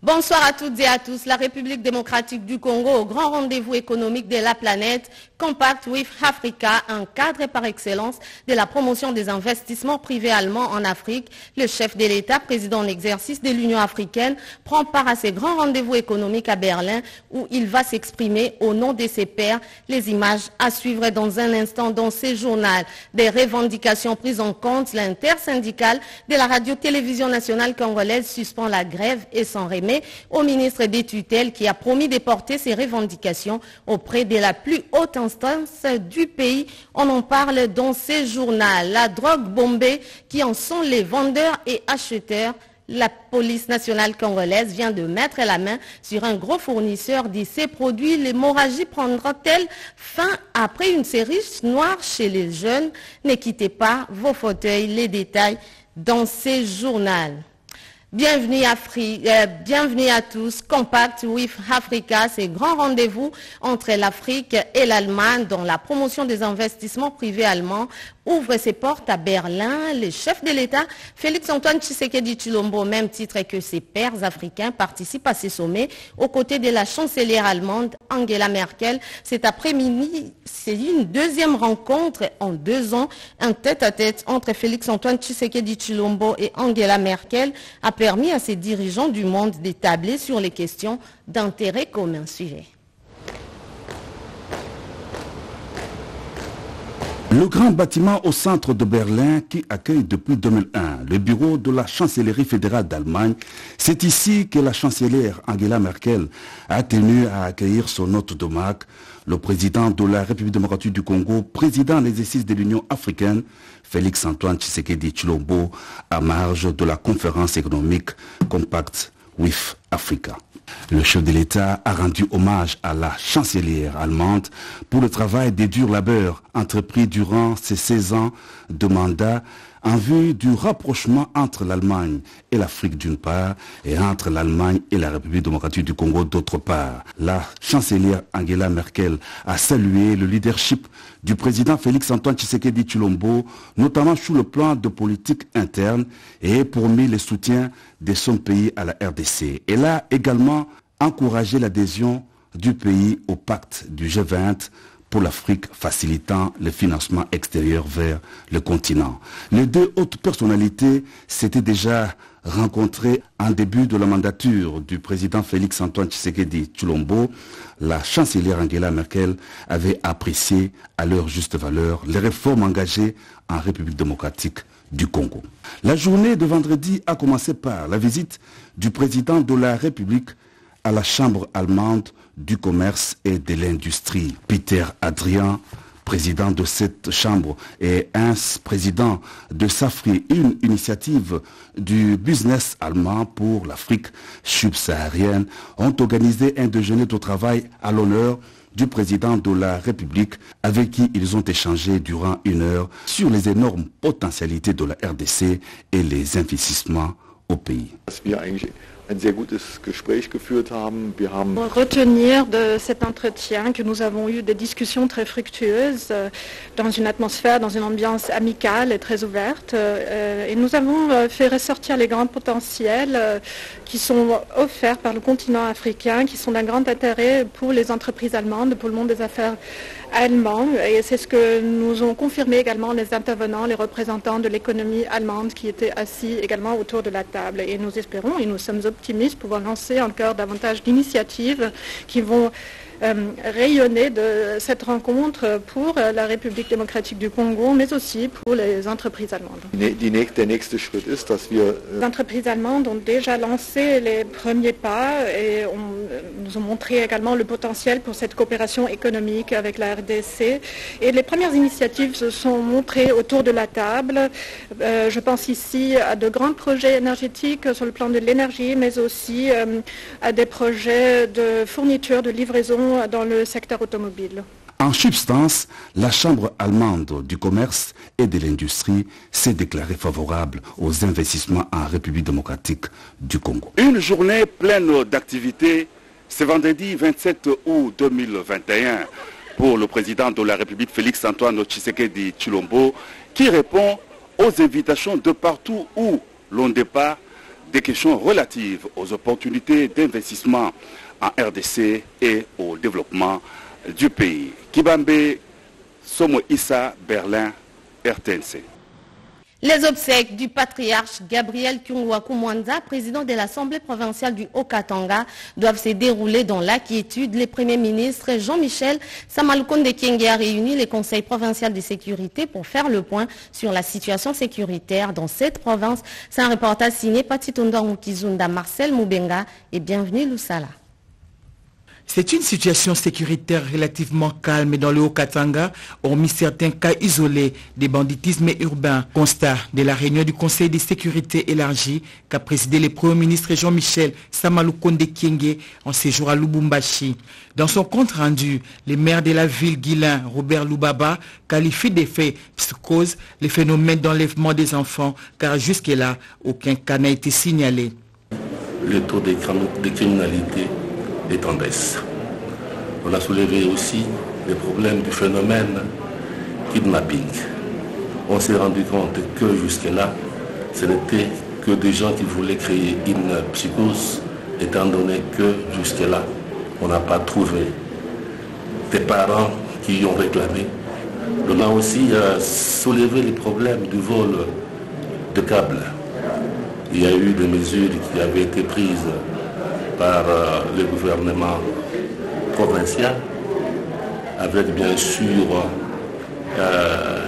Bonsoir à toutes et à tous. La République démocratique du Congo au grand rendez-vous économique de la planète, Compact with Africa, un cadre par excellence de la promotion des investissements privés allemands en Afrique. Le chef de l'État, président en exercice de l'Union africaine, prend part à ces grands rendez-vous économiques à Berlin où il va s'exprimer au nom de ses pairs. Les images à suivre dans un instant dans ces journaux. Des revendications prises en compte, l'intersyndicale de la radio-télévision nationale congolaise suspend la grève et s'en remet au ministre des tutelles qui a promis de porter ses revendications auprès de la plus haute instance du pays. On en parle dans ces journaux. La drogue bombée qui en sont les vendeurs et acheteurs la police nationale congolaise vient de mettre la main sur un gros fournisseur de ces produits. L'hémorragie prendra-t-elle fin après une série noire chez les jeunes? Ne quittez pas vos fauteuils, les détails dans ces journaux. Bienvenue, euh, bienvenue à tous. Compact with Africa, c'est grand rendez-vous entre l'Afrique et l'Allemagne dans la promotion des investissements privés allemands ouvre ses portes à Berlin. Le chef de l'État, Félix-Antoine Tshisekedi Chilombo, au même titre que ses pairs africains, participe à ces sommets aux côtés de la chancelière allemande Angela Merkel. Cet après-midi, c'est une deuxième rencontre en deux ans. Un tête-à-tête entre Félix-Antoine Tshisekedi Chilombo et Angela Merkel a permis à ces dirigeants du monde d'établir sur les questions d'intérêt commun. Suivez. Le grand bâtiment au centre de Berlin qui accueille depuis 2001 le bureau de la chancellerie fédérale d'Allemagne, c'est ici que la chancelière Angela Merkel a tenu à accueillir son hôte de marque, le président de la République démocratique du Congo, président en exercice de l'Union africaine, Félix Antoine Tshisekedi Chilombo, à marge de la conférence économique Compact with Africa. Le chef de l'État a rendu hommage à la chancelière allemande pour le travail des durs labeurs entrepris durant ces 16 ans de mandat en vue du rapprochement entre l'Allemagne et l'Afrique d'une part et entre l'Allemagne et la République démocratique du Congo d'autre part. La chancelière Angela Merkel a salué le leadership du président Félix-Antoine Tshisekedi Chulombo, notamment sous le plan de politique interne et promis le soutien de son pays à la RDC. Elle a également encouragé l'adhésion du pays au pacte du G20 pour l'Afrique facilitant le financement extérieur vers le continent. Les deux hautes personnalités s'étaient déjà rencontrées en début de la mandature du président Félix Antoine Tshisekedi Chulombo. La chancelière Angela Merkel avait apprécié à leur juste valeur les réformes engagées en République démocratique du Congo. La journée de vendredi a commencé par la visite du président de la République à la Chambre allemande du commerce et de l'industrie. Peter Adrien, président de cette chambre, et un président de SAFRI, une initiative du business allemand pour l'Afrique subsaharienne, ont organisé un déjeuner de travail à l'honneur du président de la République avec qui ils ont échangé durant une heure sur les énormes potentialités de la RDC et les investissements au pays ein sehr gutes Gespräch geführt haben. Wir haben retenir de cet entretien que nous avons eu des discussions très fructueuses euh, dans une atmosphère, dans une ambiance amicale et très ouverte. Euh, et nous avons euh, fait ressortir les grands potentiels qui sont offerts par le continent africain, qui sont d'un grand intérêt pour les entreprises allemandes, pour le monde des affaires allemand. Et c'est ce que nous ont confirmé également les intervenants, les représentants de l'économie allemande qui étaient assis également autour de la table. Et nous espérons et nous sommes optimistes pouvoir lancer encore davantage d'initiatives qui vont rayonner de cette rencontre pour la République démocratique du Congo, mais aussi pour les entreprises allemandes. Äh, les entreprises allemandes ont déjà lancé les premiers pas et nous ont montré également le potentiel pour cette coopération économique avec la RDC. Et les premières initiatives se sont montrées autour de la table. Euh, je pense ici à de grands projets énergétiques sur le plan de l'énergie, mais aussi euh, à des projets de fourniture, de livraison dans le secteur automobile. En substance, la Chambre allemande du commerce et de l'industrie s'est déclarée favorable aux investissements en République démocratique du Congo. Une journée pleine d'activités, ce vendredi 27 août 2021 pour le président de la République Félix Antoine Tshisekedi Chilombo qui répond aux invitations de partout où l'on départ des questions relatives aux opportunités d'investissement en RDC et au développement du pays. Kibambe Somo Issa, Berlin, RTNC. Les obsèques du patriarche Gabriel Kyungwaku Mwanza, président de l'Assemblée provinciale du Haut-Katanga, doivent se dérouler dans l'inquiétude. Les premiers ministres Jean-Michel Samalukonde Kenge a réuni les conseils provinciaux de sécurité pour faire le point sur la situation sécuritaire dans cette province. C'est un reportage signé Patitonda Mukizunda, Marcel Moubenga et bienvenue Loussala. C'est une situation sécuritaire relativement calme dans le Haut-Katanga, hormis certains cas isolés des banditismes urbains. Constat de la réunion du Conseil de sécurité élargi qu'a présidé le Premier ministre Jean-Michel Samalukonde Kienge en séjour à Lubumbashi. Dans son compte rendu, le maire de la ville Guilain, Robert Lubaba, qualifie d'effet psychose les phénomènes d'enlèvement des enfants, car jusque-là, aucun cas n'a été signalé. Le taux de criminalité On a soulevé aussi les problèmes du phénomène kidnapping. On s'est rendu compte que jusque-là, ce n'était que des gens qui voulaient créer une psychose, étant donné que jusque-là, on n'a pas trouvé des parents qui y ont réclamé. On a aussi soulevé les problèmes du vol de câbles. Il y a eu des mesures qui avaient été prises par le gouvernement provincial, avec bien sûr euh,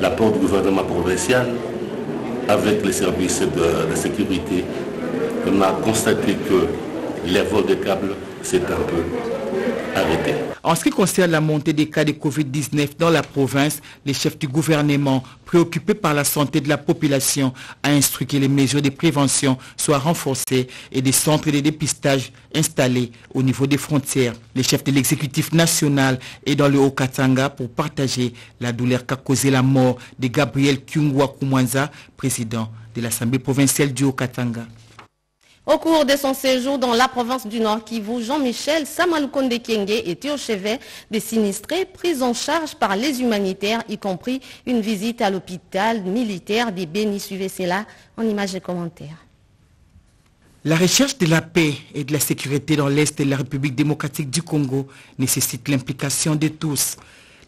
l'apport du gouvernement provincial, avec les services de, de sécurité. On a constaté que les vols de câbles s'est un peu En ce qui concerne la montée des cas de Covid-19 dans la province, les chefs du gouvernement, préoccupés par la santé de la population, a instruit que les mesures de prévention soient renforcées et des centres de dépistage installés au niveau des frontières. Les chefs de l'exécutif national est dans le Haut-Katanga pour partager la douleur qu'a causé la mort de Gabriel Kyungwa Kumwanza, président de l'Assemblée provinciale du Haut-Katanga. Au cours de son séjour dans la province du Nord Kivu, Jean-Michel Samalukonde Kienge était au chevet des sinistrés pris en charge par les humanitaires, y compris une visite à l'hôpital militaire des Béni. Suivez cela en images et commentaires. La recherche de la paix et de la sécurité dans l'Est de la République démocratique du Congo nécessite l'implication de tous.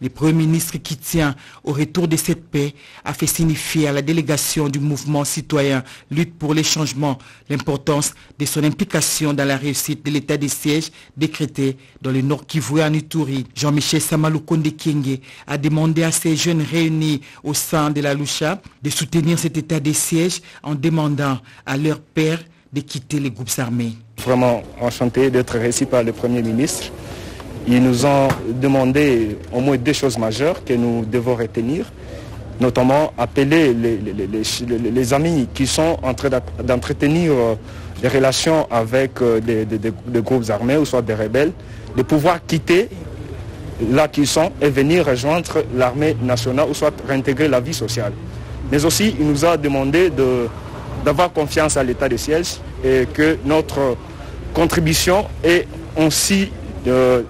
Le Premier ministre qui tient au retour de cette paix a fait signifier à la délégation du mouvement citoyen Lutte pour les changements l'importance de son implication dans la réussite de l'état de siège décrété dans le Nord Kivu et en Ituri. Jean-Michel Samalukonde Kienge a demandé à ces jeunes réunis au sein de la Lucha de soutenir cet état de siège en demandant à leur père de quitter les groupes armés. Vraiment enchanté d'être reçu par le Premier ministre. Ils nous ont demandé au moins deux choses majeures que nous devons retenir, notamment appeler les, amis qui sont en train d'entretenir des relations avec des, des, groupes armés ou soit des rebelles, de pouvoir quitter là qu'ils sont et venir rejoindre l'armée nationale ou soit réintégrer la vie sociale. Mais aussi, il nous a demandé d'avoir confiance à l'état de siège et que notre contribution est aussi de,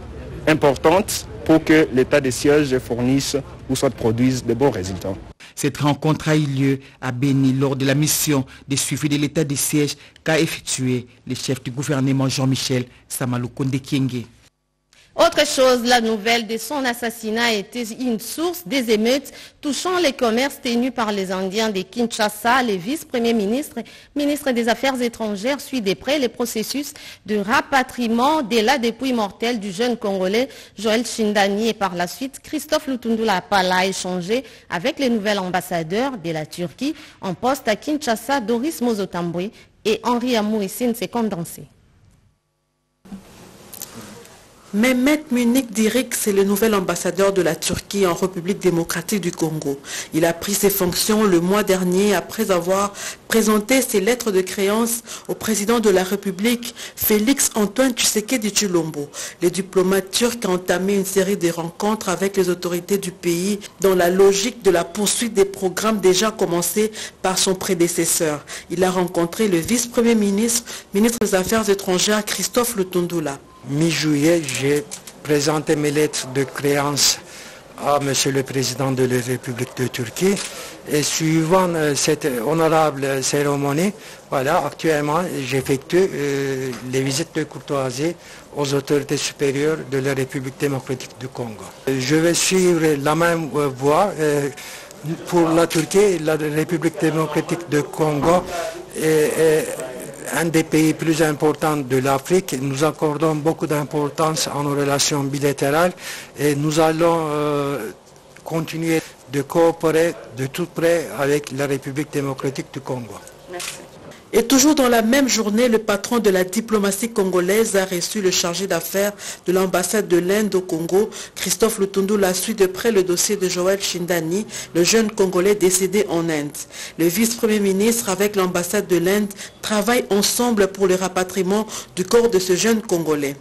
importante pour que l'état de siège fournisse ou soit produise de bons résultats. Cette rencontre a eu lieu à Béni lors de la mission de suivi de l'état de siège qu'a effectué le chef du gouvernement Jean-Michel Samalukonde Kienge. Autre chose, la nouvelle de son assassinat était une source des émeutes touchant les commerces tenus par les Indiens de Kinshasa. Le vice-premier ministre, ministre des Affaires étrangères, suit de près les processus de rapatriement de la dépouille mortelle du jeune Congolais Joël Chindani et par la suite Christophe Lutundula Pala a échangé avec le nouvel ambassadeur de la Turquie en poste à Kinshasa, Doris Mozotambwe et Henri Amouissine s'est condensé. Mehmet Munich Dirik, c'est le nouvel ambassadeur de la Turquie en République démocratique du Congo. Il a pris ses fonctions le mois dernier après avoir présenté ses lettres de créance au président de la République, Félix Antoine Tshisekedi Chulombo. Le diplomate turc a entamé une série de rencontres avec les autorités du pays dans la logique de la poursuite des programmes déjà commencés par son prédécesseur. Il a rencontré le vice-premier ministre, ministre des Affaires étrangères, Christophe Lutundula mi-juillet, j'ai présenté mes lettres de créance à Monsieur le Président de la République de Turquie Et suivant euh, cette honorable cérémonie, voilà, actuellement, j'effectue euh, les visites de courtoisie aux autorités supérieures de la République démocratique du Congo. Je vais suivre la même voie. pour la Turquie, la République démocratique du Congo est un des pays plus importants de l'Afrique. Nous accordons beaucoup d'importance à nos relations bilatérales et nous allons euh, continuer de coopérer de tout près avec la République démocratique du Congo. Et toujours dans la même journée, le patron de la diplomatie congolaise a reçu le chargé d'affaires de l'ambassade de l'Inde au Congo, Christophe Lutundu, la suite de près le dossier de Joël Shindani, le jeune Congolais décédé en Inde. Le vice-premier ministre avec l'ambassade de l'Inde travaillent ensemble pour le rapatriement du corps de ce jeune Congolais.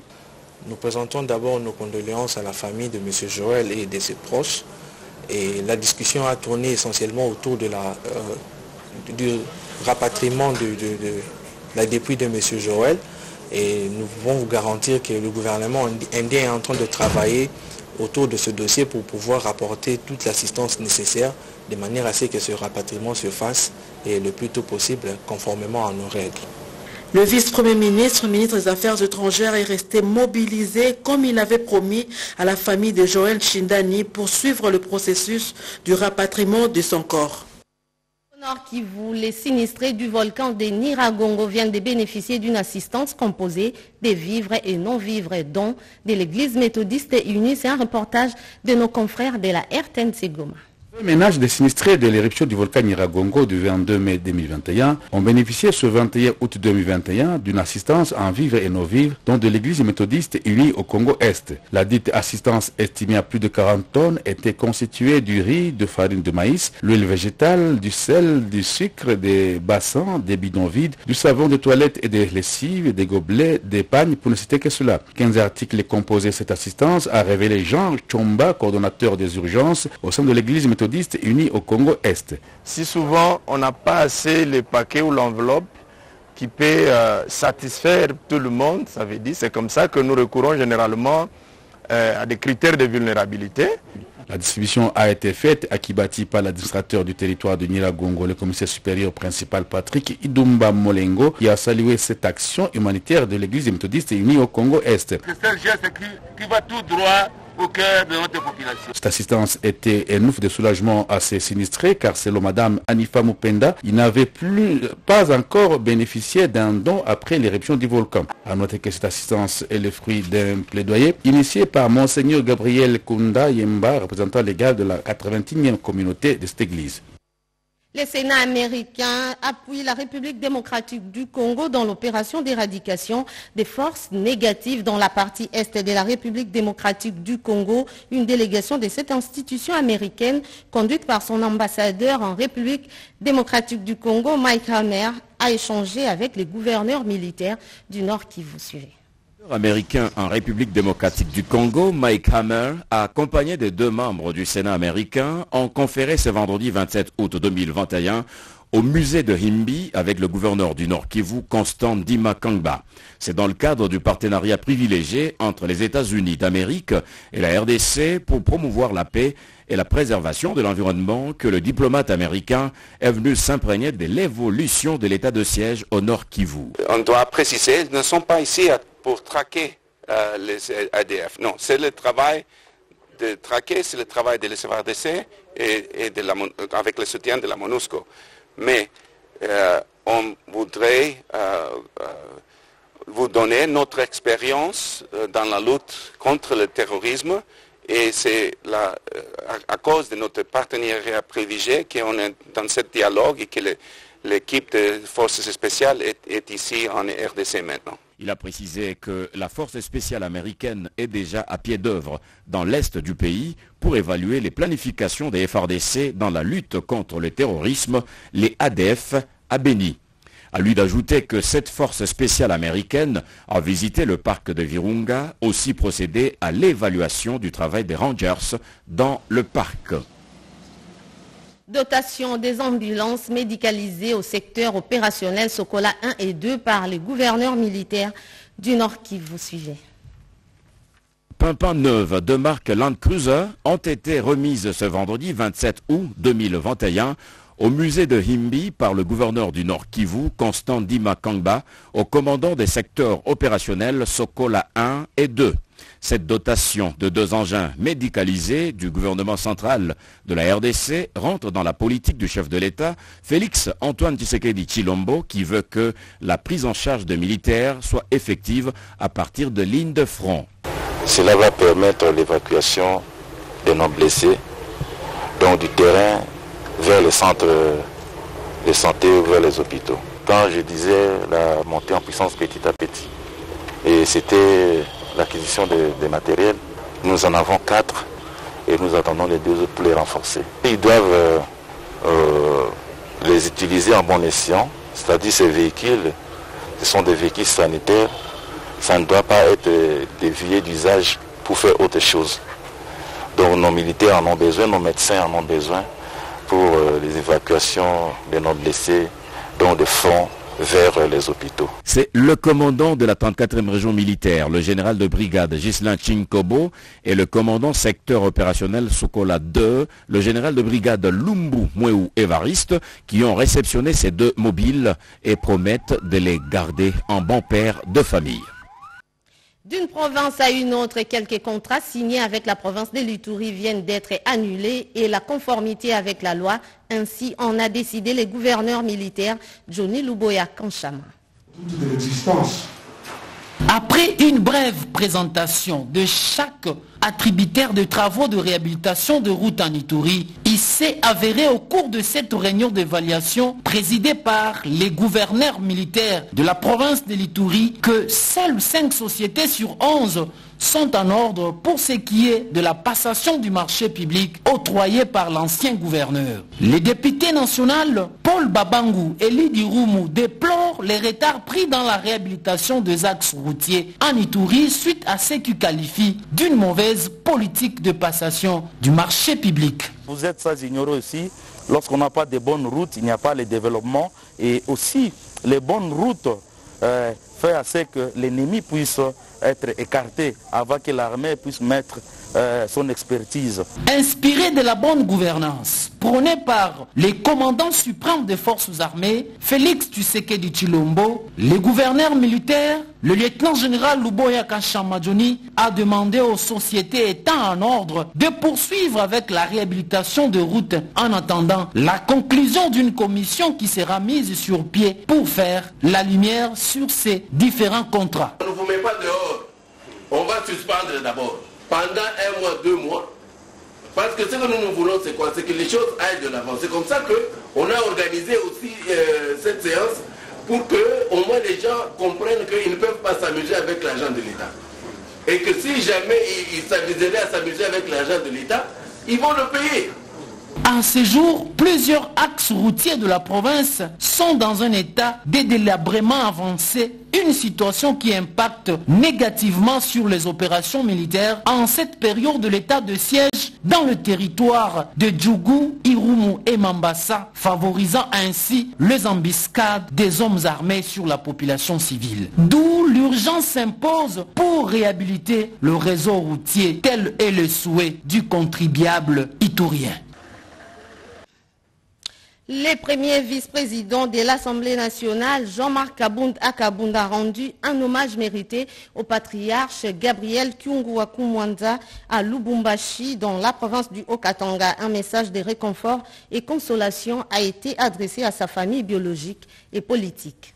Nous présentons d'abord nos condoléances à la famille de M. Joël et de ses proches. Et la discussion a tourné essentiellement autour de la, euh, du rapatriement de, la dépouille de M. Joël. Et nous pouvons vous garantir que le gouvernement indien est en train de travailler autour de ce dossier pour pouvoir apporter toute l'assistance nécessaire de manière à ce que ce rapatriement se fasse et le plus tôt possible conformément à nos règles. Le vice-premier ministre, ministre des Affaires étrangères, est resté mobilisé comme il avait promis à la famille de Joël Chindani pour suivre le processus du rapatriement de son corps. Nord Kivu, les sinistrés du volcan de Niragongo viennent de bénéficier d'une assistance composée des vivres et non-vivres dont de l'église méthodiste unie. C'est un reportage de nos confrères de la RTNC Goma. Les ménages des sinistrés de l'éruption du volcan Niragongo du 22 mai 2021 ont bénéficié ce 21 août 2021 d'une assistance en vivres et non-vivres dont de l'église méthodiste unie au Congo-Est. La dite assistance estimée à plus de 40 tonnes était constituée du riz, de farine de maïs, l'huile végétale, du sel, du sucre, des bassins, des bidons vides, du savon de toilette et des lessives, des gobelets, des pagnes, pour ne citer que cela. 15 articles composaient cette assistance, a révélé Jean Chomba, coordonnateur des urgences au sein de l'église méthodiste unis au Congo-Est. Si souvent on n'a pas assez les paquets ou l'enveloppe qui peut euh, satisfaire tout le monde, ça veut dire c'est comme ça que nous recourons généralement euh, à des critères de vulnérabilité. La distribution a été faite à Kibati par l'administrateur du territoire de Niragongo, le commissaire supérieur principal Patrick Idumba Molengo, qui a salué cette action humanitaire de l'église méthodiste unie au Congo-Est. C'est un geste qui va tout droit Cette assistance était un ouf de soulagement à ces car selon Madame Anifa Mupenda, il n'avait plus pas encore bénéficié d'un don après l'éruption du volcan. À noter que cette assistance est le fruit d'un plaidoyer initié par Monseigneur Gabriel Kunda Yemba, représentant légal de la 81e communauté de cette église. Le Sénat américain appuie la République démocratique du Congo dans l'opération d'éradication des forces négatives dans la partie est de la République démocratique du Congo. Une délégation de cette institution américaine, conduite par son ambassadeur en République démocratique du Congo, Mike Hammer, a échangé avec les gouverneurs militaires du Nord qui vous suivez américain en République démocratique du Congo, Mike Hammer, accompagné des deux membres du Sénat américain, ont conféré ce vendredi 27 août 2021 au musée de Himbi avec le gouverneur du Nord Kivu, Constant Dima Kangba. C'est dans le cadre du partenariat privilégié entre les États-Unis d'Amérique et la RDC pour promouvoir la paix et la préservation de l'environnement que le diplomate américain est venu s'imprégner de l'évolution de l'état de siège au Nord Kivu. On doit préciser, ils ne sont pas ici pour traquer euh, les ADF. Non, c'est le travail de traquer, c'est le travail de l'SFRDC et, la, avec le soutien de la MONUSCO. Mais euh, on voudrait euh, vous donner notre expérience dans la lutte contre le terrorisme et c'est à, cause de notre partenariat privilégié qu'on est dans ce dialogue et que l'équipe de forces spéciales est ici en RDC maintenant. Il a précisé que la force spéciale américaine est déjà à pied d'œuvre dans l'est du pays pour évaluer les planifications des FRDC dans la lutte contre le terrorisme, les ADF à Béni. À lui d'ajouter que cette force spéciale américaine a visité le parc de Virunga, aussi procédé à l'évaluation du travail des Rangers dans le parc. Dotation des ambulances médicalisées au secteur opérationnel Socola 1 et 2 par les gouverneurs militaires du Nord qui vous suivez. pimpins neuves de marque Land Cruiser ont été remises ce vendredi 27 août 2021 au musée de Himbi par le gouverneur du Nord Kivu, Constant Dima Kangba, au commandant des secteurs opérationnels Sokola 1 et 2. Cette dotation de deux engins médicalisés du gouvernement central de la RDC rentre dans la politique du chef de l'État, Félix Antoine Tshisekedi Chilombo, qui veut que la prise en charge des militaires soit effective à partir de lignes de front. Cela va permettre l'évacuation des non-blessés, donc du terrain vers les centres de santé ou vers les hôpitaux. Quand je disais la montée en puissance petit à petit, et c'était l'acquisition des, matériels, nous en avons quatre et nous attendons les deux autres pour les renforcer. Ils doivent euh, euh, les utiliser en bon escient, c'est-à-dire ces véhicules, ce sont des véhicules sanitaires, ça ne doit pas être dévié d'usage pour faire autre chose. Donc nos militaires en ont besoin, nos médecins en ont besoin pour euh, les évacuations des non-blessés, dont de fonds euh. C'est le commandant de la 34e région militaire, le général de brigade Gislain Chinkobo, et le commandant secteur opérationnel Sokola 2, le général de brigade Lumbu Mweu Evariste, qui ont réceptionné ces deux mobiles et promettent de les garder en bon père de famille. D'une province à une autre, quelques contrats signés avec la province de l'Itourie viennent d'être annulés et la conformité avec la loi. Ainsi en a décidé les gouverneurs militaires Johnny Luboya Kanchama. Après une brève présentation de chaque attributaire de travaux de réhabilitation de route en Ituri, il s'est avéré au cours de cette réunion d'évaluation présidée par les gouverneurs militaires de la province de l'Ituri que seules 5 sociétés sur 11 sont en ordre pour ce qui est de la passation du marché public octroyé par l'ancien gouverneur. Les députés nationaux Paul Babangou et Lidi Roumou déplorent les retards pris dans la réhabilitation des axes routiers en Ituri suite à ce qu'ils qualifient d'une mauvaise politique de passation du marché public. Vous êtes ça ignoré aussi, lorsqu'on n'a pas de bonnes routes, il n'y a pas le développement et aussi les bonnes routes euh, fait à ce que l'ennemi puisse être écarté avant que l'armée puisse mettre euh, son expertise. Inspiré de la bonne gouvernance, prôné par les commandants suprêmes des forces armées, Félix Tshisekedi Chilombo, les gouverneurs militaires, le lieutenant général Luboya Kashamadjoni a demandé aux sociétés étant en ordre de poursuivre avec la réhabilitation de routes en attendant la conclusion d'une commission qui sera mise sur pied pour faire la lumière sur ces différents contrats. On ne vous met pas dehors. On va suspendre d'abord pendant un mois, deux mois. Parce que ce que nous nous voulons, c'est quoi? C'est que les choses aillent de l'avant. C'est comme ça qu'on a organisé aussi euh, cette séance pour que au moins les gens comprennent qu'ils ne peuvent pas s'amuser avec l'argent de l'État. Et que si jamais ils s'amuseraient à s'amuser avec l'argent de l'État, ils vont le payer. En ce jour, plusieurs axes routiers de la province sont dans un état de avancé, une situation qui impacte négativement sur les opérations militaires en cette période de l'état de siège dans le territoire de Djougou, Irumu et Mambasa, favorisant ainsi les embuscades des hommes armés sur la population civile. D'où l'urgence s'impose pour réhabiliter le réseau routier, tel est le souhait du contribuable itourien. Le premier vice-président de l'Assemblée nationale, Jean-Marc Kabound Akabound, a rendu un hommage mérité au patriarche Gabriel Kyunguakumwanza à Lubumbashi, dans la province du Haut-Katanga. Un message de réconfort et consolation a été adressé à sa famille biologique et politique.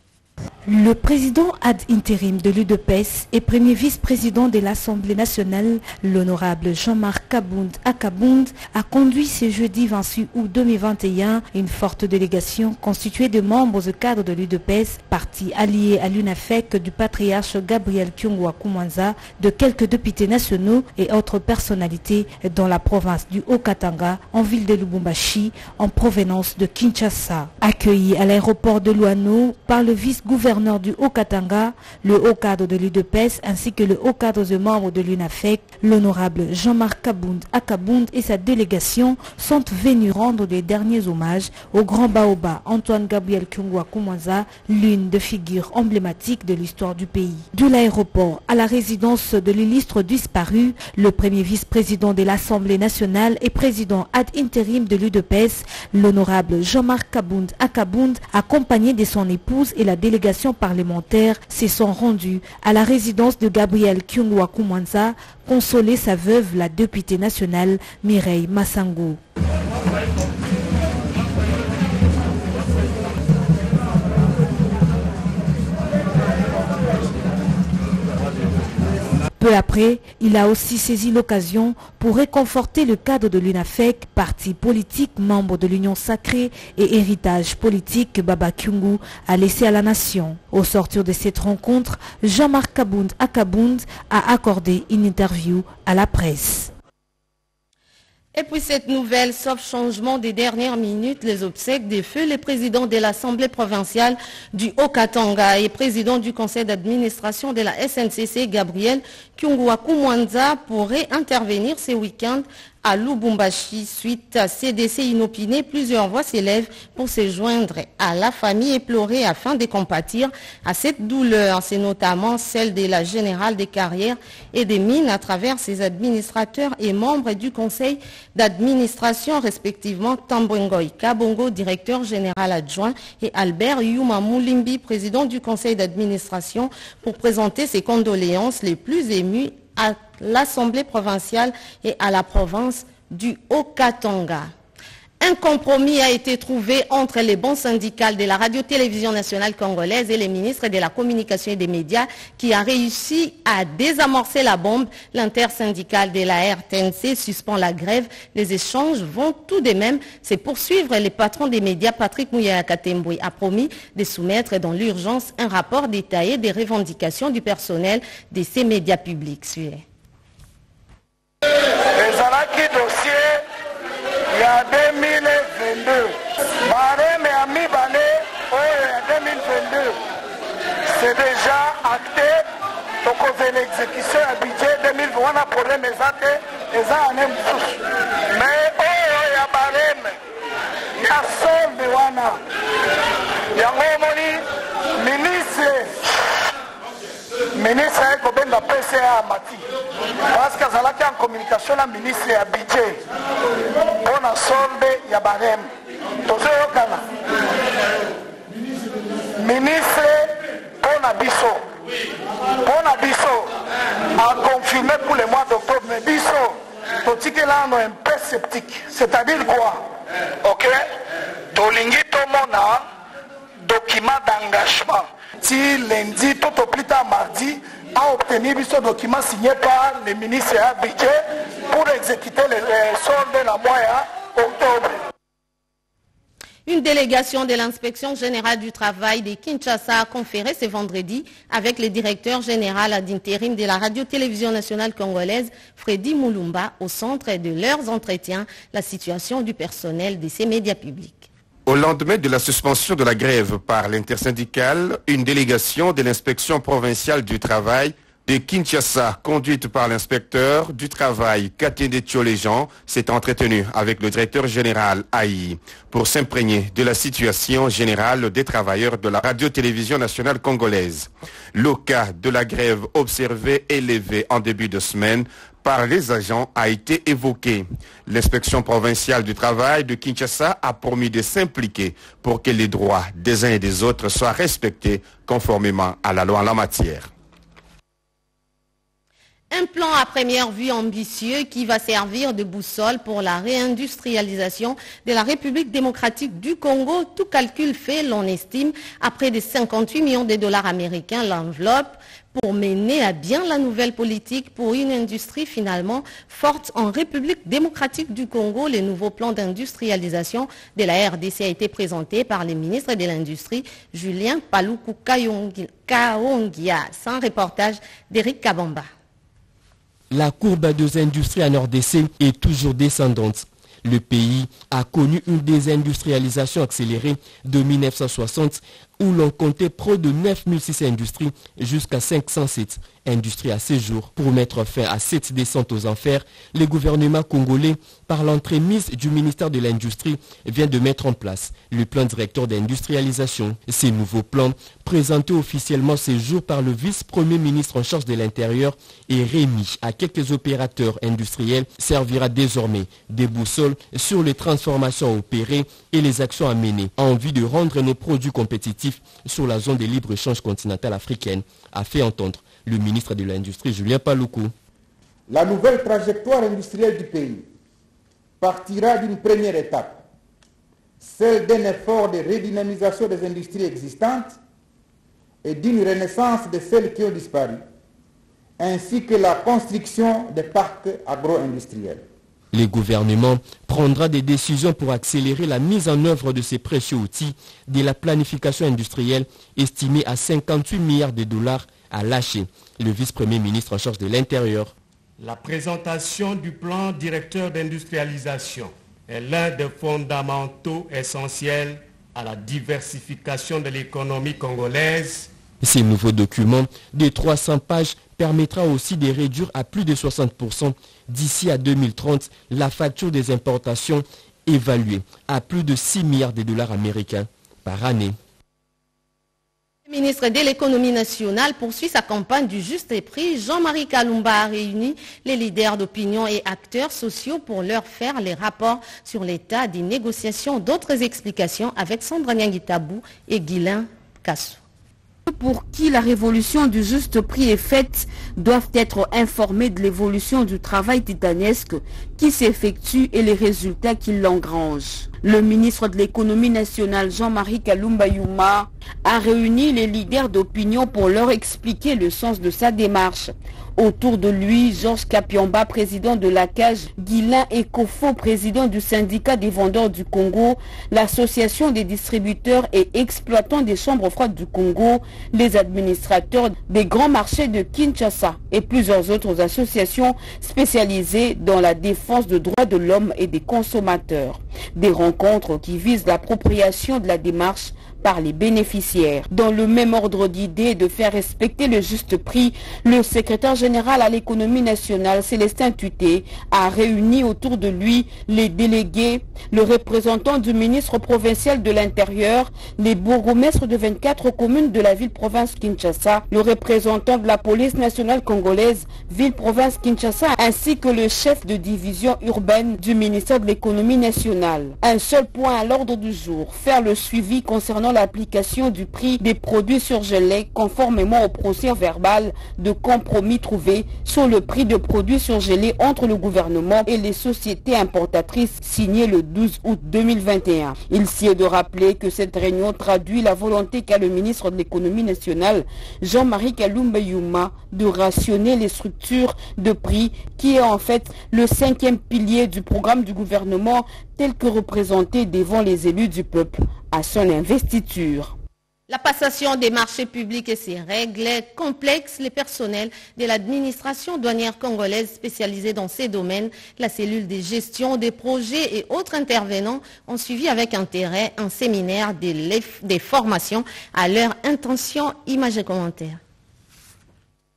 Le président ad intérim de l'UDPS et premier vice-président de l'Assemblée nationale, l'honorable Jean-Marc Kabound Akabound, a conduit ce jeudi 28 août 2021 une forte délégation constituée de membres et cadres de l'UDPS, parti allié à l'UNAFEC du patriarche Gabriel Kyungwa Kumwanza, de quelques députés nationaux et autres personnalités dans la province du Haut-Katanga, en ville de Lubumbashi, en provenance de Kinshasa. Accueilli à l'aéroport de Luano par le vice gouverneur du Haut-Katanga, le haut cadre de l'UDPS ainsi que le haut cadre de membres de l'UNAFEC, l'honorable Jean-Marc Kabound Akabound et sa délégation sont venus rendre les derniers hommages au grand baoba Antoine Gabriel Kyungwa Kumwaza, l'une des figures emblématiques de l'histoire du pays. De l'aéroport à la résidence de l'illustre disparu, le premier vice-président de l'Assemblée nationale et président ad intérim de l'UDPS, l'honorable Jean-Marc Kabound Akabound, accompagné de son épouse et la délégation parlementaire, se sont rendus à la résidence de Gabriel Kyungwa Kumwanza, consoler sa veuve, la députée nationale Mireille Massango. Peu après, il a aussi saisi l'occasion pour réconforter le cadre de l'UNAFEC, parti politique membre de l'Union sacrée et héritage politique que Baba Kyungu a laissé à la nation. Au sortir de cette rencontre, Jean-Marc Kabound Akabound a accordé une interview à la presse. Et puis cette nouvelle, sauf changement des dernières minutes, les obsèques des feux, le président de l'Assemblée provinciale du Haut-Katanga et président du conseil d'administration de la SNCC, Gabriel Kyungwaku Mwanza, pourrait intervenir ce week-end à Lubumbashi. Suite à ces décès inopinés, plusieurs voix s'élèvent pour se joindre à la famille éplorée afin de compatir à cette douleur. C'est notamment celle de la générale des carrières et des mines à travers ses administrateurs et membres du conseil d'administration, respectivement Tambwengoy Kabongo, directeur général adjoint, et Albert Yuma Moulimbi, président du conseil d'administration, pour présenter ses condoléances les plus émues à l'Assemblée provinciale et à la province du Haut-Katanga. Un compromis a été trouvé entre les bons syndicats de la radio-télévision nationale congolaise et les ministres de la communication et des médias qui a réussi à désamorcer la bombe. L'intersyndicale de la RTNC suspend la grève. Les échanges vont tout de même se poursuivre. Le patron des médias, Patrick Mouyaya Katembouy, a promis de soumettre dans l'urgence un rapport détaillé des revendications du personnel de ces médias publics. Suivez. ya 2022 bareme ya mibale oyo ya 2022 c'est déjà acté. Tokozela exécution ya budget 2020 wana problème eza te eza ane mosusu mais oyo ya bareme ya solde wana yango omoni ministre ministre aye kobenga pca ya mati. Parce que azalaki en communication na ministre ya budget. Mpo na solde ya bareme. Tozoyokana. Ministre mpo na biso. Mpo na biso. Aconfirme pour le mois d'octobre mais biso. Totikela ano un peu sceptique. C'est-à-dire quoi? Ok? Tolingi tomona document d'engagement ti lundi to to plus tard mardi a obtenir biso document signé par le ministre ya budget pour exécuter les, les soldes la ya octobre Une délégation de l'inspection générale du travail de Kinshasa a conféré ce vendredi avec le directeur général d'intérim de la radio-télévision nationale congolaise, Freddy Moulumba, au centre de leurs entretiens, la situation du personnel de ces médias publics. Au lendemain de la suspension de la grève par l'intersyndicale, une délégation de l'inspection provinciale du travail de Kinshasa, conduite par l'inspecteur du travail Katende Tcholéjean, s'est entretenue avec le directeur général AI pour s'imprégner de la situation générale des travailleurs de la radio-télévision nationale congolaise. Le cas de la grève observée élevé en début de semaine par les agents a été évoqué. L'inspection provinciale du travail de Kinshasa a promis de s'impliquer pour que les droits des uns et des autres soient respectés conformément à la loi en la matière. Un plan à première vue ambitieux qui va servir de boussole pour la réindustrialisation de la République démocratique du Congo. Tout calcul fait, l'on estime, à près de 58 millions de dollars américains l'enveloppe pour mener à bien la nouvelle politique pour une industrie finalement forte en République démocratique du Congo. Le nouveau plan d'industrialisation de la RDC a été présenté par le ministre de l'Industrie, Julien Paluku Kaongia, sans reportage d'Éric Kabamba. La courbe des industries en RDC est toujours descendante. Le pays a connu une désindustrialisation accélérée de 1960 où l'on comptait près de 9600 industries jusqu'à 507 industries à ce jour. Pour mettre fin à cette descente aux enfers, le gouvernement congolais, par l'entremise du ministère de l'Industrie, vient de mettre en place le plan directeur d'industrialisation. Ces nouveaux plans, présentés officiellement ce jour par le vice-premier ministre en charge de l'Intérieur et remis à quelques opérateurs industriels, servira désormais des boussoles sur les transformations opérées et les actions à mener en vue de rendre nos produits compétitifs sur la zone de libre-échange continentale africaine, a fait entendre le ministre de l'Industrie, Julien Paloukou. La nouvelle trajectoire industrielle du pays partira d'une première étape, celle d'un effort de redynamisation des industries existantes et d'une renaissance de celles qui ont disparu, ainsi que la construction des parcs agro-industriels. Le gouvernement prendra des décisions pour accélérer la mise en œuvre de ces précieux outils de la planification industrielle estimée à 58 milliards de dollars à lâcher le vice-premier ministre en charge de l'Intérieur. La présentation du plan directeur d'industrialisation est l'un des fondamentaux essentiels à la diversification de l'économie congolaise. Ces nouveaux documents de 300 pages permettra aussi de réduire à plus de 60% d'ici à 2030 la facture des importations évaluée à plus de 6 milliards de dollars américains par année. Le ministre de l'économie nationale poursuit sa campagne du juste prix. Jean-Marie Kalumba a réuni les leaders d'opinion et acteurs sociaux pour leur faire les rapports sur l'état des négociations. D'autres explications avec Sandra Nyangitabou et Guilain Kassou pour qui la révolution du juste prix est faite doivent être informés de l'évolution du travail titanesque qui s'effectue et les résultats qu'il engrange. Le ministre de l'économie nationale Jean-Marie Kalumba Yuma a réuni les leaders d'opinion pour leur expliquer le sens de sa démarche. Autour de lui, Georges Kapiamba, président de la cage, Guilain Ekofo, président du syndicat des vendeurs du Congo, l'association des distributeurs et exploitants des chambres froides du Congo, les administrateurs des grands marchés de Kinshasa et plusieurs autres associations spécialisées dans la défense des droits de l'homme et des consommateurs. Des qui visent l'appropriation de la démarche par les bénéficiaires. Dans le même ordre d'idée de faire respecter le juste prix, le secrétaire général à l'économie nationale, Célestin Tuté, a réuni autour de lui les délégués, le représentant du ministre provincial de l'Intérieur, les bourgmestres de 24 communes de la ville-province Kinshasa, le représentant de la police nationale congolaise, ville-province Kinshasa, ainsi que le chef de division urbaine du ministère de l'économie nationale. Un seul point à l'ordre du jour, faire le suivi concernant l'application du prix des produits surgelés conformément au procès verbal de compromis trouvé sur le prix de produits surgelés entre le gouvernement et les sociétés importatrices signé le 12 août 2021. Il s'y est de rappeler que cette réunion traduit la volonté qu'a le ministre de l'économie nationale, Jean-Marie Kalumba Yuma, de rationner les structures de prix qui est en fait le cinquième pilier du programme du gouvernement tel que représenté devant les élus du peuple à son investiture. La passation des marchés publics et ses règles complexes, les personnels de l'administration douanière congolaise spécialisée dans ces domaines, la cellule de gestion des projets et autres intervenants ont suivi avec intérêt un séminaire des, des formations à leur intention. Images et commentaires.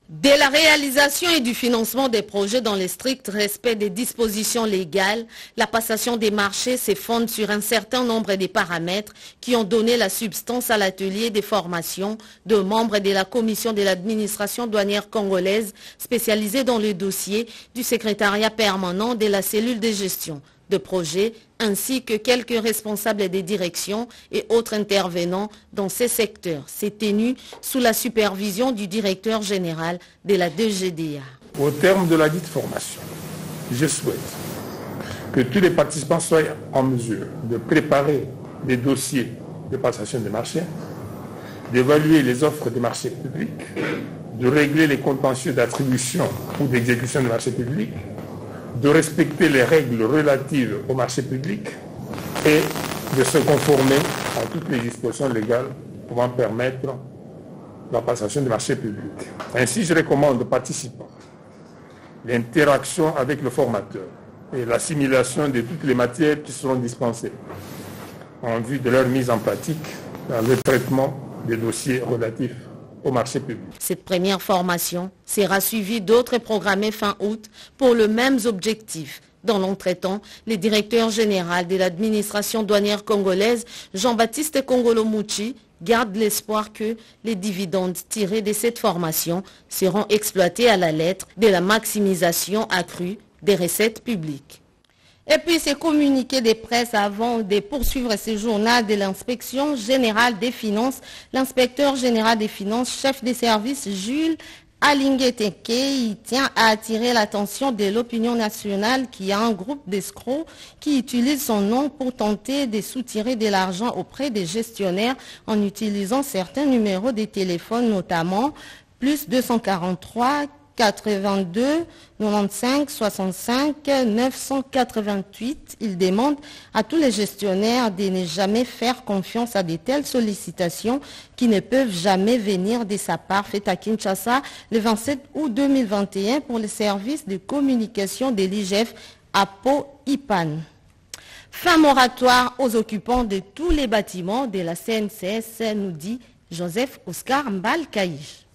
De la réalisation et du financement des projets dans le strict respect des dispositions légales, la passation des marchés se sur un certain nombre de paramètres qui ont donné la substance à l'atelier des formations de membres de la commission de l'administration douanière congolaise spécialisée dans le dossier du secrétariat permanent de la cellule de gestion de projets ainsi que quelques responsables des directions et autres intervenants dans ces secteurs. Tenu sous la supervision du directeur général de la DGDA. Au terme de la dite formation, je souhaite que tous les participants soient en mesure de préparer des dossiers de passation des marchés, d'évaluer les offres des marchés publics, de régler les contentieux d'attribution ou d'exécution des marchés publics, de respecter les règles relatives au marché public et de se conformer à toutes les dispositions légales pouvant permettre la passation du marché public. Ainsi, je recommande aux participants l'interaction avec le formateur et l'assimilation de toutes les matières qui seront dispensées en vue de leur mise en pratique dans le traitement des dossiers relatifs Cette première formation sera suivie d'autres programmés fin août pour le même objectif. Dans l'entretemps, le directeur général de l'administration douanière congolaise, Jean-Baptiste Mouchi, garde l'espoir que les dividendes tirés de cette formation seront exploités à la lettre de la maximisation accrue des recettes publiques. Et puis ces communiqués de presse avant de poursuivre ce journal de l'inspection générale des finances, l'inspecteur général des finances, chef des services Jules Alingeteke, il tient à attirer l'attention de l'opinion nationale qui a un groupe d'escrocs qui utilise son nom pour tenter de soutirer de l'argent auprès des gestionnaires en utilisant certains numéros de téléphone, notamment plus 243 82 95 65 988. Il demande à tous les gestionnaires de ne jamais faire confiance à de telles sollicitations qui ne peuvent jamais venir de sa part. Fait à Kinshasa le 27 août 2021 pour le service de communication de l'IGF à Po-IPAN. Fin moratoire aux occupants de tous les bâtiments de la CNCS, nous dit Joseph Oscar Mbalkaïch.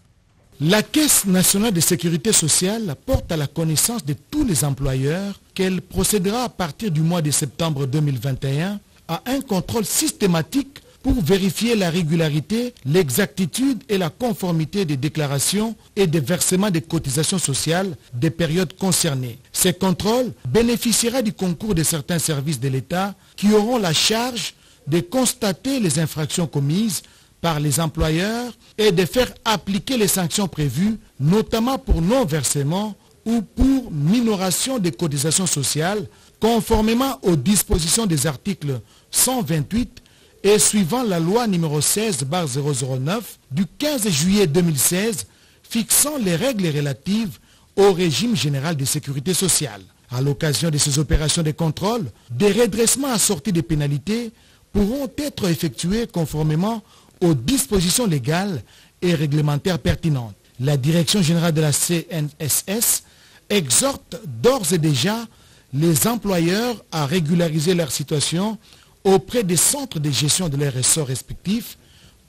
La Caisse nationale de sécurité sociale porte à la connaissance de tous les employeurs qu'elle procédera à partir du mois de septembre 2021 à un contrôle systématique pour vérifier la régularité, l'exactitude et la conformité des déclarations et des versements des cotisations sociales des périodes concernées. Ce contrôle bénéficiera du concours de certains services de l'État qui auront la charge de constater les infractions commises par les employeurs et de faire appliquer les sanctions prévues, notamment pour non-versement ou pour minoration des cotisations sociales, conformément aux dispositions des articles 128 et suivant la loi numéro 16-009 du 15 juillet 2016 fixant les règles relatives au régime général de sécurité sociale. À l'occasion de ces opérations de contrôle, des redressements assortis de pénalités pourront être effectués conformément aux dispositions légales et réglementaires pertinentes. La Direction générale de la CNSS exhorte d'ores et déjà les employeurs à régulariser leur situation auprès des centres de gestion de leurs ressorts respectifs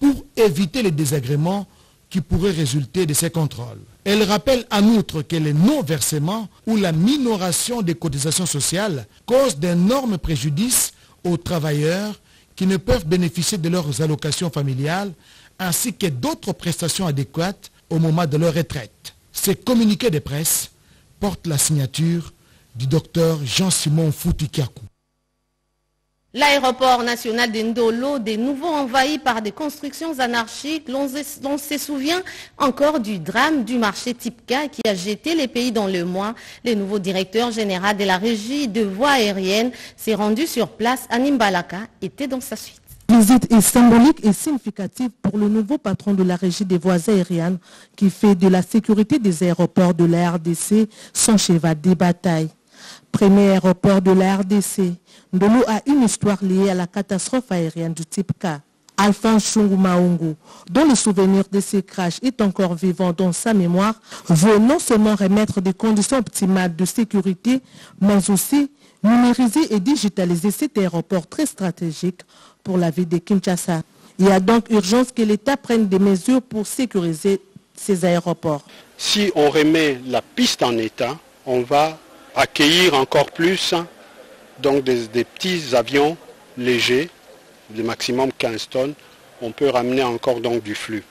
pour éviter les désagréments qui pourraient résulter de ces contrôles. Elle rappelle en outre que les non-versements ou la minoration des cotisations sociales causent d'énormes préjudices aux travailleurs qui ne peuvent bénéficier de leurs allocations familiales ainsi que d'autres prestations adéquates au moment de leur retraite. Ces communiqués de presse portent la signature du docteur Jean-Simon Foutikakou. L'aéroport national de Ndolo, de nouveau envahi par des constructions anarchiques, l'on se souvient encore du drame du marché Tipka qui a jeté les pays dans le mois. Le nouveau directeur général de la régie de voies aériennes s'est rendu sur place. Anim Balaka était dans sa suite. Visite est symbolique et significative pour le nouveau patron de la régie des voies aériennes qui fait de la sécurité des aéroports de la RDC son cheval des batailles. Premier aéroport de la RDC, Ndolo a une histoire liée à la catastrophe aérienne du type K. Alphonse Chungu dont le souvenir de ces crashs est encore vivant dans sa mémoire, veut non seulement remettre des conditions optimales de sécurité, mais aussi numériser et digitaliser cet aéroport très stratégique pour la ville de Kinshasa. Il y a donc urgence que l'État prenne des mesures pour sécuriser ces aéroports. Si on remet la piste en état, on va accueillir encore plus donc des, petits avions légers, de maximum 15 tonnes. On peut ramener encore du flux.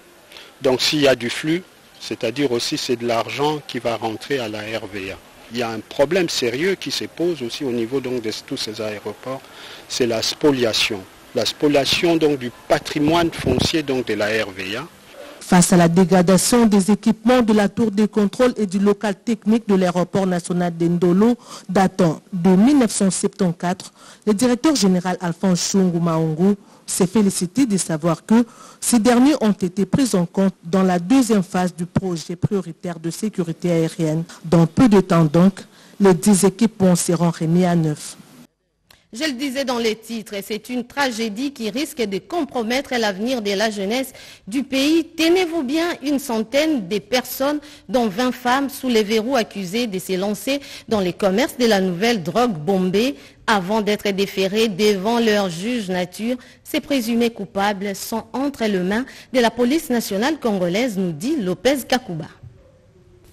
Donc s'il y a du flux, c'est-à-dire aussi c'est de l'argent qui va rentrer à la RVA. Il y a un problème sérieux qui se pose aussi au niveau donc de tous ces aéroports, c'est la spoliation. La spoliation donc du patrimoine foncier donc de la RVA Face à la dégradation des équipements de la tour de contrôle et du local technique de l'aéroport national d'Endolo datant de 1974, le directeur général Alphonse Chungu Maungu s'est félicité de savoir que ces derniers ont été pris en compte dans la deuxième phase du projet prioritaire de sécurité aérienne. Dans peu de temps donc, les 10 équipements seront remis à neuf. Je le disais dans les titres, c'est une tragédie qui risque de compromettre l'avenir de la jeunesse du pays. Tenez-vous bien, une centaine de personnes, dont 20 femmes, sous les verrous accusées de se lancer dans les commerces de la nouvelle drogue bombée avant d'être déférées devant leur juge nature. Ces présumés coupables sont entre les mains de la police nationale congolaise, nous dit Lopez Kakouba.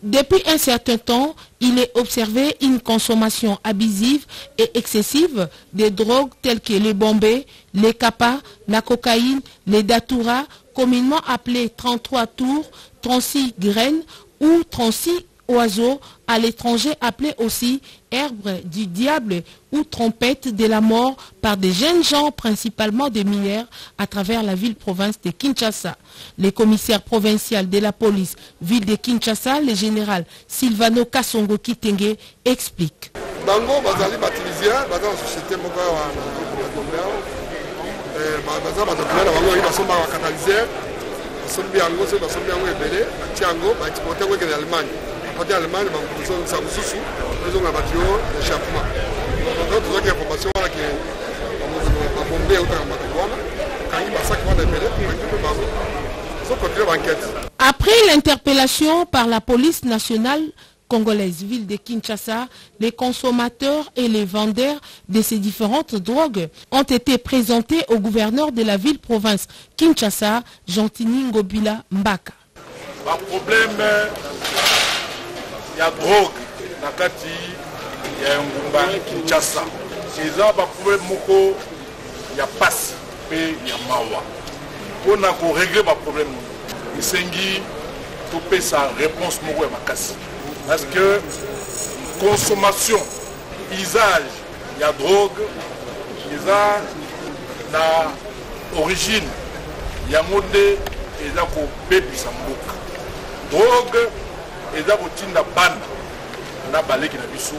Depuis un certain temps, il est observé une consommation abusive et excessive des drogues telles que les bombés, les capas, la cocaïne, les datura, communément appelés 33 tours, 36 graines ou 36 oiseaux à l'étranger appelés aussi herbe du diable ou trompette de la mort par des jeunes gens, principalement des mineurs, à travers la ville-province de Kinshasa. Le commissaire provincial de la police ville de Kinshasa, le général Silvano Kassongo Kitenge, explique. Wana bango Après l'interpellation par la police nationale congolaise ville de Kinshasa, les consommateurs et les vendeurs de ces différentes drogues ont été présentés au gouverneur de la ville-province Kinshasa, Gentini Ngobila Mbaka. baproblème ya drogue na kati ya engumba kinshasa. Eza baproblème moko ya pasi mpe ya mawa. Mpona koregle baproblème esengi topesa réponse moko ya makasi. Parce que consommation usage ya drogue eza na origine. Yango nde eza kobebisa mboka. Drogue eza kotinda bana na baleki na biso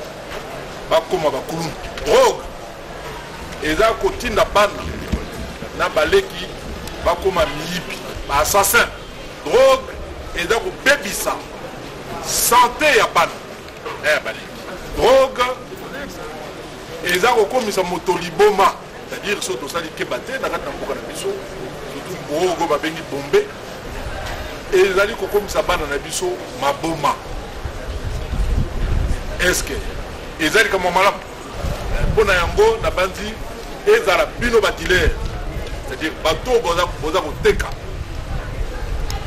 bakóma bakulunu drogue eza kotinda bana na baleki bakóma miyibi baassassin drogue eza kobebisa sante ya bana. Na ya baleki. Drogue eza kokomisa moto liboma. C'est-à-dire so tosali keba te na kati na mboka na biso surtout drogue babengi bombe ezali kokomisa bana na biso maboma eske ezali kama malamu? Mpo na yango nabandi ezala bino badiler c'est-à-dire bato boza koteka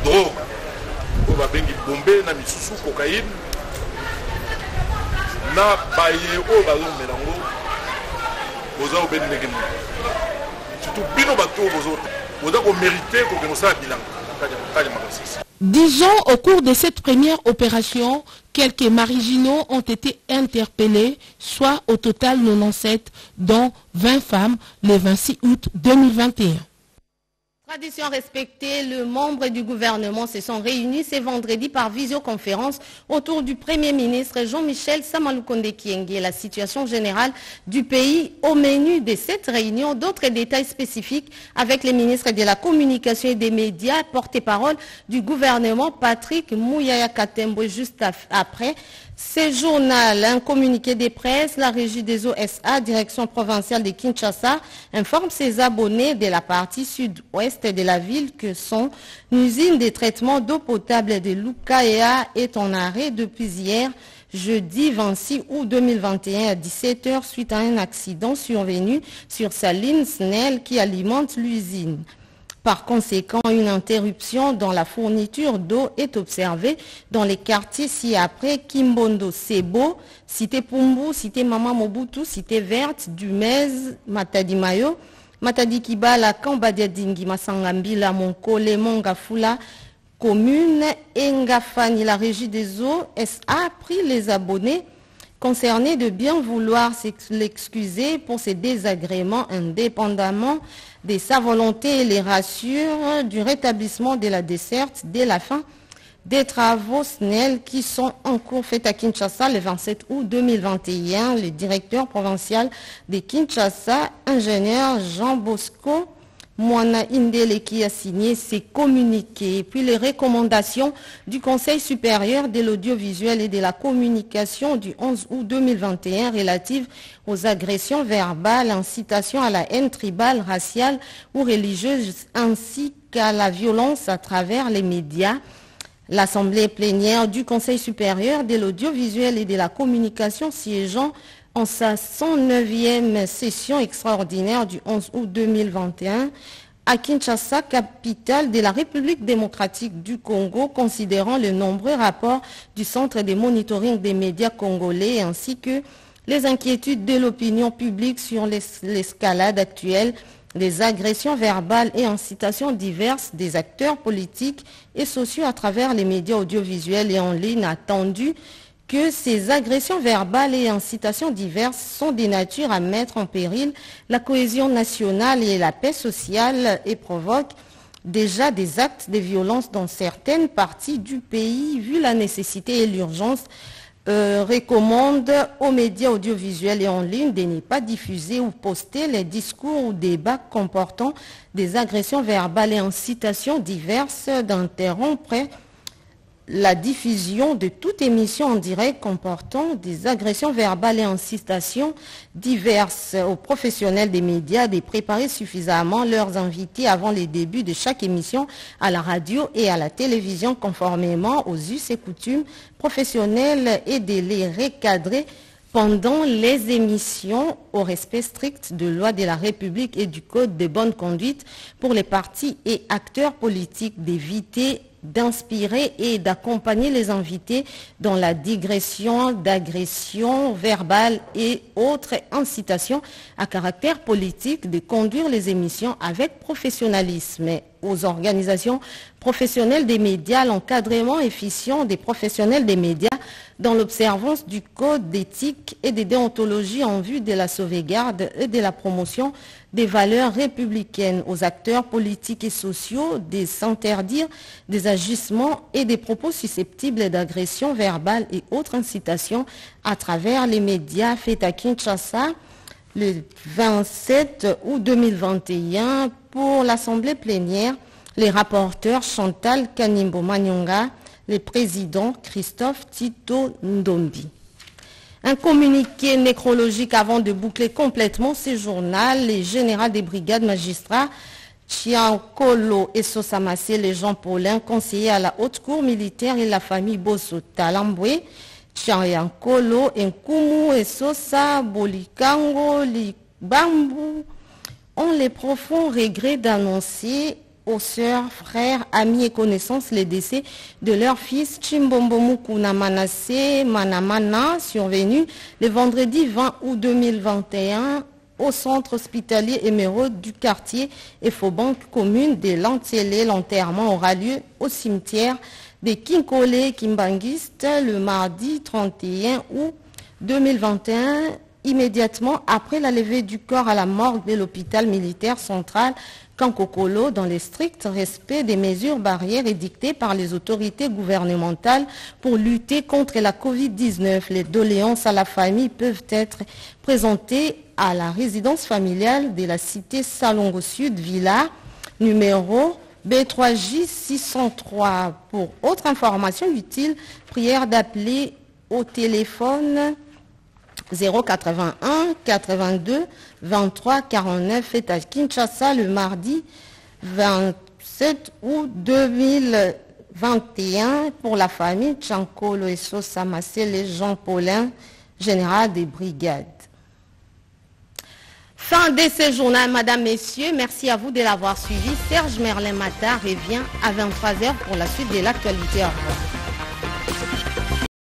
drogue. Oyo babengi bombe na misusu cocaïne. Na baye oyo bazomela yango boza obeni ndenge nini surtout bino bato oyo boza komerite kokende kosala bilanga kati ya makasisi Disons, au cours de cette première opération, quelques marginaux ont été interpellés, soit au total 97, dont 20 femmes, le 26 août 2021. Tradition respectée, les membres du gouvernement se sont réunis ce vendredi par visioconférence autour du Premier ministre Jean-Michel Samaloukonde Kienge. La situation générale du pays au menu de cette réunion, d'autres détails spécifiques avec les ministres de la Communication et des Médias, porte-parole du gouvernement Patrick Mouyaya Katembo juste après. Ce journal, un communiqué des presse, la régie des OSA, direction provinciale de Kinshasa, informe ses abonnés de la partie sud-ouest de la ville que son usine de traitement d'eau potable de Lukaea est en arrêt depuis hier, jeudi 26 août 2021 à 17h suite à un accident survenu sur sa ligne SNEL qui alimente l'usine. Par conséquent, une interruption dans la fourniture d'eau est observée dans les quartiers ci-après Kimbondo, Sebo, Cité Pumbu, Cité Mama Mobutu, Cité Verte, Dumez, Matadi Mayo, Matadi Kibala, Kambadia Dingi, Masangambila, Monkole, Mongafula, commune Engafani, la régie des eaux, a pris les abonnés concernés de bien vouloir l'excuser pour ces désagréments indépendamment de sa volonté et les rassure du rétablissement de la desserte dès la fin des travaux SNEL qui sont en cours faits à Kinshasa le 27 août 2021. Le directeur provincial de Kinshasa, ingénieur Jean Bosco Moana Indele qui a signé ces communiqués. Puis les recommandations du Conseil supérieur de l'audiovisuel et de la communication du 11 août 2021 relatives aux agressions verbales, incitation à la haine tribale, raciale ou religieuse, ainsi qu'à la violence à travers les médias. L'Assemblée plénière du Conseil supérieur de l'audiovisuel et de la communication siégeant en sa 109e session extraordinaire du 11 août 2021 à Kinshasa, capitale de la République démocratique du Congo, considérant les nombreux rapports du Centre de monitoring des médias congolais ainsi que les inquiétudes de l'opinion publique sur l'escalade actuelle des agressions verbales et incitations diverses des acteurs politiques et sociaux à travers les médias audiovisuels et en ligne attendu que ces agressions verbales et incitations diverses sont des natures à mettre en péril la cohésion nationale et la paix sociale et provoquent déjà des actes de violence dans certaines parties du pays, vu la nécessité et l'urgence euh, recommande aux médias audiovisuels et en ligne de ne pas diffuser ou poster les discours ou débats comportant des agressions verbales et incitations diverses d'interrompre la diffusion de toute émission en direct comportant des agressions verbales et incitations diverses aux professionnels des médias de préparer suffisamment leurs invités avant les débuts de chaque émission à la radio et à la télévision conformément aux us et coutumes professionnels et de les recadrer pendant les émissions au respect strict de loi de la République et du Code de bonne conduite pour les partis et acteurs politiques d'éviter d'inspirer et d'accompagner les invités dans la digression d'agressions verbales et autres incitations à caractère politique de conduire les émissions avec professionnalisme. Aux organisations professionnelles des médias, l'encadrement efficient des professionnels des médias dans l'observance du code d'éthique et de déontologie en vue de la sauvegarde et de la promotion des valeurs républicaines aux acteurs politiques et sociaux de s'interdire des agissements et des propos susceptibles d'agressions verbales et autres incitations à travers les médias faits à Kinshasa le 27 août 2021 pour l'Assemblée plénière, les rapporteurs Chantal Kanimbo Manyonga, le président Christophe Tito Ndombi. Un communiqué nécrologique avant de boucler complètement ce journal. Les généraux des brigades magistrats Chiankolo et Sosamase, les Jean Paulin, conseillers à la haute cour militaire et la famille Bosso Talambwe, Chiankolo, Nkumu et Sosa, Bolikango, Bambou, ont les profonds regrets d'annoncer aux sœurs, frères, amis et connaissances les décès de leur fils Chimbombomuku Manassé Manamana, survenu le vendredi 20 août 2021 au centre hospitalier émeraude du quartier et commune de Lantielé. L'enterrement aura lieu au cimetière de Kinkole Kimbanguiste le mardi 31 août 2021 immédiatement après la levée du corps à la morgue de l'hôpital militaire central Kankokolo dans le strict respect des mesures barrières édictées par les autorités gouvernementales pour lutter contre la Covid-19. Les doléances à la famille peuvent être présentées à la résidence familiale de la cité Salongo Sud Villa, numéro B3J 603. Pour autre information utile, prière d'appeler au téléphone 081 82 23 49 fait à Kinshasa le mardi 27 août 2021 pour la famille Tchankolo et Samassé, les Jean Paulin, général des brigades. Fin de ce journal, Madame, Messieurs. Merci à vous de l'avoir suivi. Serge Merlin Matin revient à 23h pour la suite de l'actualité. Au.